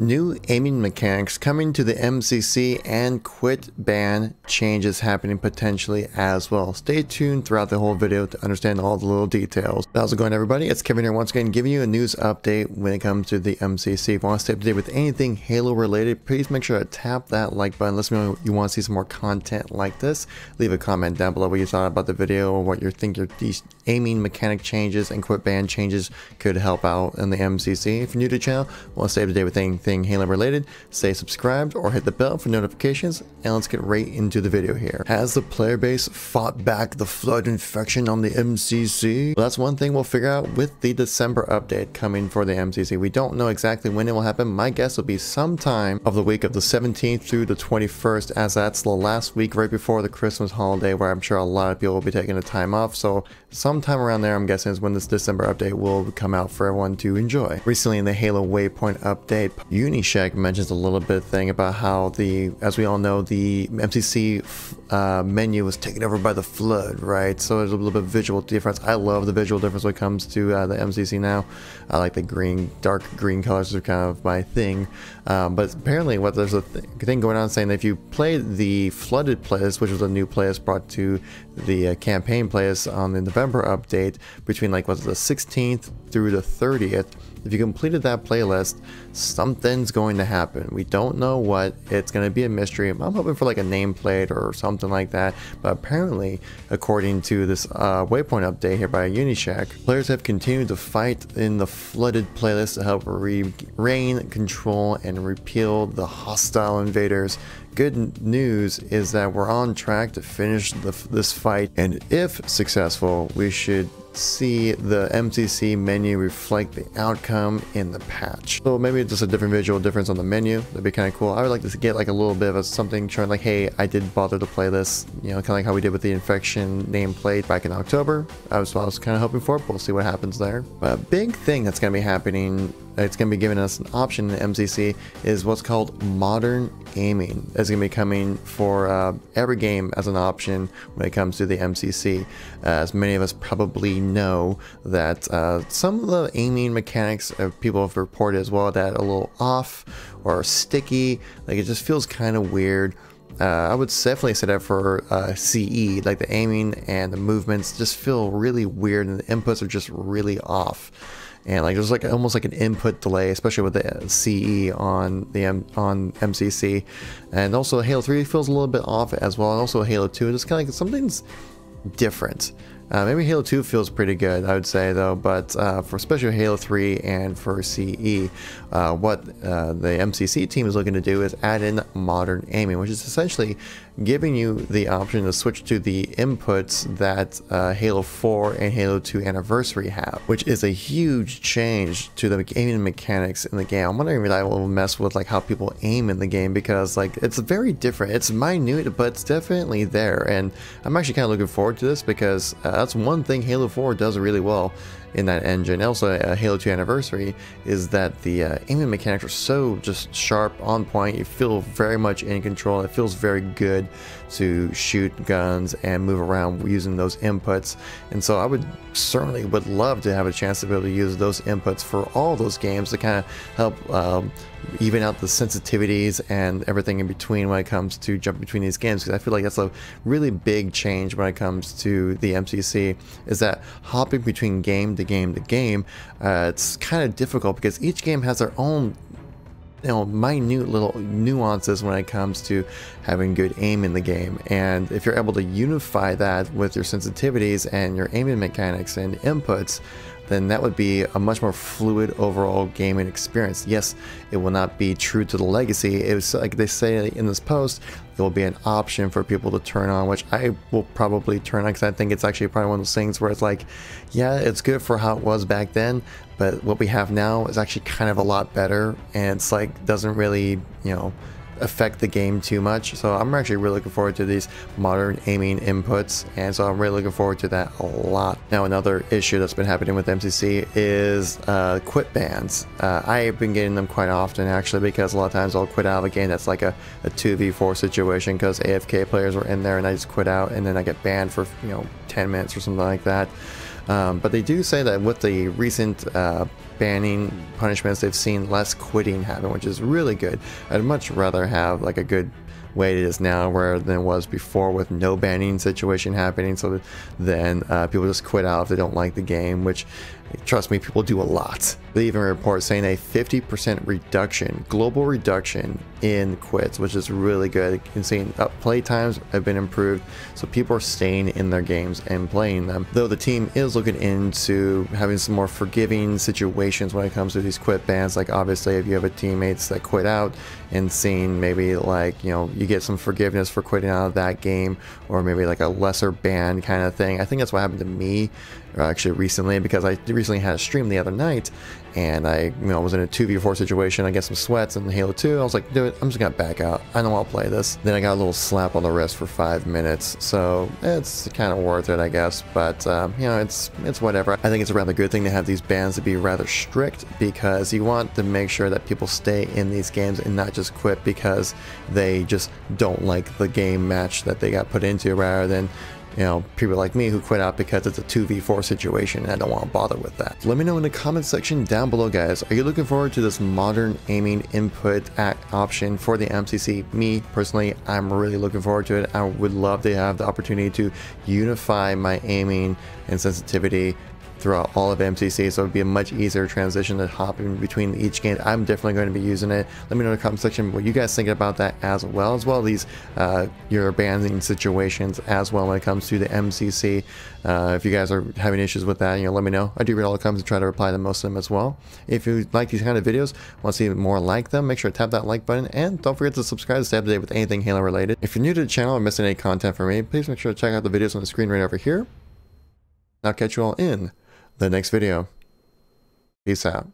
New aiming mechanics coming to the MCC and quit ban changes happening potentially as well. Stay tuned throughout the whole video to understand all the little details. How's it going everybody? It's Kevin here once again giving you a news update when it comes to the MCC. If you want to stay up to date with anything Halo related, please make sure to tap that like button. Let me know you want to see some more content like this. Leave a comment down below what you thought about the video or what you think your aiming mechanic changes and quit ban changes could help out in the MCC. If you're new to the channel, want to stay up to date with anything Halo related, stay subscribed or hit the bell for notifications and let's get right into the video here. Has the player base fought back the flood infection on the MCC? Well, that's one thing we'll figure out with the December update coming for the MCC. We don't know exactly when it will happen. My guess will be sometime of the week of the 17th through the 21st as that's the last week right before the Christmas holiday where I'm sure a lot of people will be taking a time off. So sometime around there I'm guessing is when this December update will come out for everyone to enjoy. Recently in the Halo Waypoint update, Unyshek mentions a little bit thing about how the, as we all know, the MCC uh, menu was taken over by the flood, right? So there's a little bit visual difference. I love the visual difference when it comes to uh, the MCC now. I like the green, dark green colors are kind of my thing. Um, but apparently, what there's a th thing going on saying that if you play the flooded playlist, which was a new playlist brought to the uh, campaign playlist on the November update between like was the 16th through the 30th if you completed that playlist, something's going to happen. We don't know what. It's going to be a mystery. I'm hoping for like a nameplate or something like that. But apparently, according to this uh, waypoint update here by Unyshek, players have continued to fight in the flooded playlist to help regain control and repeal the hostile invaders good news is that we're on track to finish the, this fight and if successful we should see the MCC menu reflect the outcome in the patch. So maybe just a different visual difference on the menu. That'd be kind of cool. I would like to get like a little bit of something showing like, hey, I did bother to play this. You know, kind of like how we did with the infection nameplate back in October. I was, I was kind of hoping for. But we'll see what happens there. But a big thing that's going to be happening it's going to be giving us an option in MCC is what's called modern aiming. It's going to be coming for uh, every game as an option when it comes to the MCC. Uh, as many of us probably know that uh, some of the aiming mechanics of people have reported as well that a little off or sticky. Like it just feels kind of weird. Uh, I would definitely say that for uh, CE, like the aiming and the movements just feel really weird and the inputs are just really off and like there's like almost like an input delay, especially with the uh, CE on the M on MCC, and also Halo 3 feels a little bit off as well, and also Halo 2. It's kind of like something's different. Uh, maybe Halo 2 feels pretty good, I would say, though, but uh, for especially Halo 3 and for CE, uh, what uh, the MCC team is looking to do is add in modern aiming, which is essentially giving you the option to switch to the inputs that uh, Halo 4 and Halo 2 Anniversary have, which is a huge change to the aiming mechanics in the game. I'm wondering if that will mess with like how people aim in the game because like it's very different. It's minute, but it's definitely there, and I'm actually kind of looking forward to this because uh, that's one thing Halo 4 does really well in that engine. Also, uh, Halo 2 Anniversary is that the uh, aiming mechanics are so just sharp, on point. You feel very much in control. It feels very good to shoot guns and move around using those inputs. And so I would certainly would love to have a chance to be able to use those inputs for all those games to kind of help um, even out the sensitivities and everything in between when it comes to jumping between these games because I feel like that's a really big change when it comes to the MCC is that hopping between game game to game uh, it's kind of difficult because each game has their own you know minute little nuances when it comes to having good aim in the game and if you're able to unify that with your sensitivities and your aiming mechanics and inputs then that would be a much more fluid overall gaming experience. Yes, it will not be true to the legacy. It was like they say in this post, it will be an option for people to turn on, which I will probably turn on because I think it's actually probably one of those things where it's like, yeah, it's good for how it was back then, but what we have now is actually kind of a lot better, and it's like doesn't really, you know, affect the game too much. So I'm actually really looking forward to these modern aiming inputs, and so I'm really looking forward to that a lot. Now another issue that's been happening with MCC is uh, quit bans. Uh, I've been getting them quite often actually because a lot of times I'll quit out of a game that's like a, a 2v4 situation because AFK players were in there and I just quit out and then I get banned for you know 10 minutes or something like that. Um, but they do say that with the recent uh, banning punishments, they've seen less quitting happen, which is really good. I'd much rather have like a good way it is now where than it was before with no banning situation happening so then uh, people just quit out if they don't like the game which trust me people do a lot. They even report saying a 50% reduction global reduction in quits which is really good. You can see uh, play times have been improved so people are staying in their games and playing them. Though the team is looking into having some more forgiving situations when it comes to these quit bans like obviously if you have a teammates that quit out and seeing maybe like you know you get some forgiveness for quitting out of that game or maybe like a lesser ban kind of thing. I think that's what happened to me actually recently because I recently had a stream the other night and I you know was in a 2v4 situation. I get some sweats in Halo 2. I was like, dude, I'm just gonna back out. I know I'll play this. Then I got a little slap on the wrist for five minutes, so it's kind of worth it, I guess. But um, you know, it's it's whatever. I think it's a rather good thing to have these bans to be rather strict because you want to make sure that people stay in these games and not just quit because they just don't like the game match that they got put into, rather than you know, people like me who quit out because it's a 2v4 situation and I don't want to bother with that. Let me know in the comment section down below guys, are you looking forward to this modern aiming input option for the MCC? Me personally, I'm really looking forward to it. I would love to have the opportunity to unify my aiming and sensitivity throughout all of MCC, so it would be a much easier transition to hop in between each game. I'm definitely going to be using it. Let me know in the comment section what you guys think about that as well, as well as these uh, your banning situations as well when it comes to the MCC. Uh, if you guys are having issues with that, you know, let me know. I do read all the comments and try to reply to most of them as well. If you like these kind of videos, want to see more like them, make sure to tap that like button and don't forget to subscribe to stay up to date with anything Halo related. If you're new to the channel or missing any content from me, please make sure to check out the videos on the screen right over here. I'll catch you all in the next video. Peace out.